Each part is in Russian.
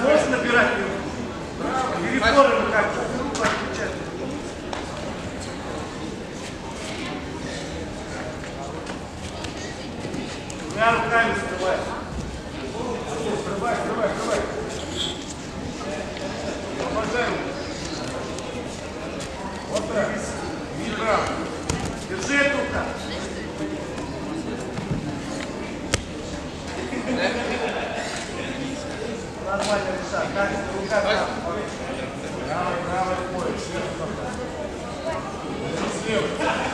Сможешь набирать его? Переформу как-то. Двумя руками скрывай. Скрывай, скрывай, скрывай. Помогай ему. Вот так. Вид прав. Держи эту. Нормально решать. Так, рука там. Правой, правой рукой. Сверху. Слева.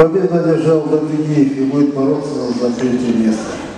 Победу одержал Доминеев и будет бороться за третье место.